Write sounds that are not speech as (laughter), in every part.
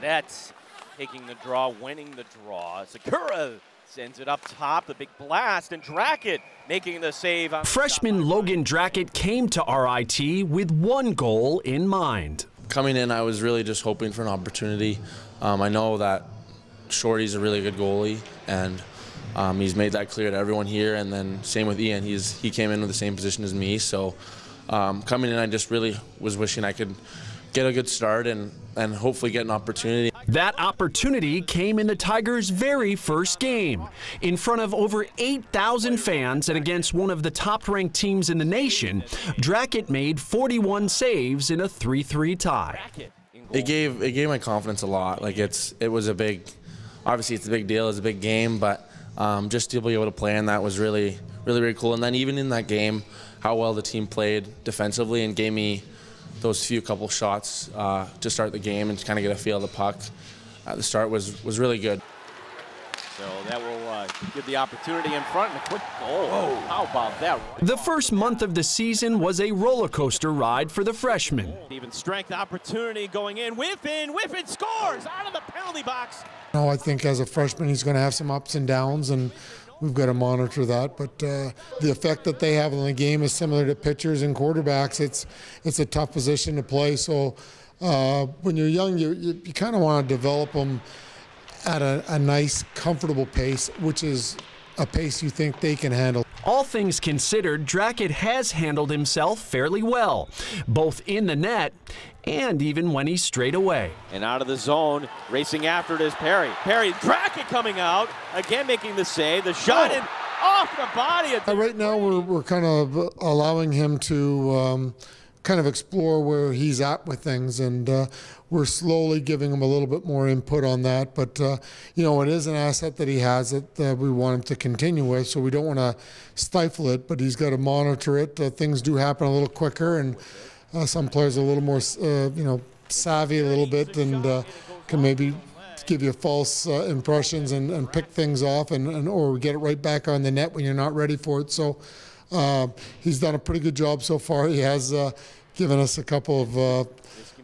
Gaudette taking the draw, winning the draw. Sakura sends it up top, the big blast, and Drackett making the save. Freshman Logan Drackett came to RIT with one goal in mind. Coming in, I was really just hoping for an opportunity. Um, I know that Shorty's a really good goalie, and um, he's made that clear to everyone here. And then same with Ian, he's he came in with the same position as me. So um, coming in, I just really was wishing I could get a good start and, and hopefully get an opportunity. That opportunity came in the Tigers' very first game. In front of over 8,000 fans and against one of the top ranked teams in the nation, Drackett made 41 saves in a 3 3 tie. It gave, it gave my confidence a lot. Like it's, it was a big, obviously it's a big deal, it's a big game, but um, just to be able to play in that was really, really, really cool. And then even in that game, how well the team played defensively and gave me those few couple shots uh, to start the game and to kind of get a feel of the puck at the start was, was really good. So that will uh, give the opportunity in front and a quick goal. Whoa. How about that? The first month of the season was a roller coaster ride for the freshman. Even strength opportunity going in. Whiffin, Whiffin scores out of the penalty box. No, I think as a freshman he's going to have some ups and downs and we've got to monitor that. But uh, the effect that they have on the game is similar to pitchers and quarterbacks. It's it's a tough position to play. So uh, when you're young, you you, you kind of want to develop them at a, a nice, comfortable pace, which is a pace you think they can handle. All things considered, Drackett has handled himself fairly well, both in the net and even when he's straight away. And out of the zone, racing after it is Perry. Perry, Drackett coming out, again making the save. The shot oh. in off the body. Uh, right now, we're, we're kind of allowing him to. Um, kind of explore where he's at with things, and uh, we're slowly giving him a little bit more input on that. But uh, you know, it is an asset that he has that uh, we want him to continue with, so we don't want to stifle it. But he's got to monitor it. Uh, things do happen a little quicker, and uh, some players are a little more, uh, you know, savvy a little bit, and can maybe give you false impressions and, and, pick things off, and, and or get it right back on the net when you're not ready for it. So. Uh, he's done a pretty good job so far. He has uh, given us a couple of uh,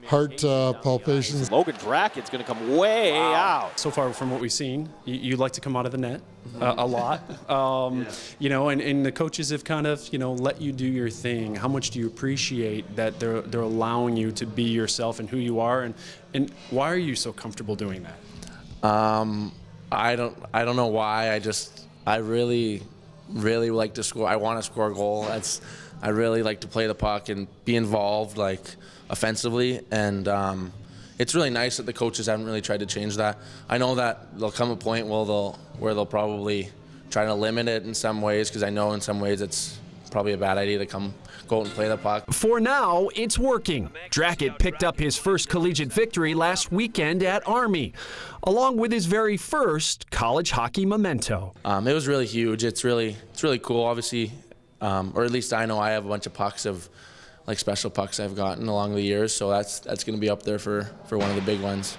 heart uh, palpitations. Logan Drackett's going to come way wow. out. So far, from what we've seen, you, you like to come out of the net uh, a lot. (laughs) Um, yeah. You know, and, and the coaches have kind of, you know, let you do your thing. How much do you appreciate that they're, they're allowing you to be yourself and who you are? And, and why are you so comfortable doing that? Um, I don't, I don't know why. I just, I really really like to score. I want to score a goal. That's I really like to play the puck and be involved, like offensively. And um, it's really nice that the coaches haven't really tried to change that. I know that there'll come a point where they'll where they'll probably try to limit it in some ways because I know in some ways it's probably a bad idea to come go out and play the puck. For now, it's working. Drackett picked up his first collegiate victory last weekend at Army, along with his very first college hockey memento. Um, it was really huge. It's really it's really cool. Obviously, um, or at least I know I have a bunch of pucks of like special pucks I've gotten along the years, so that's that's going to be up there for for one of the big ones.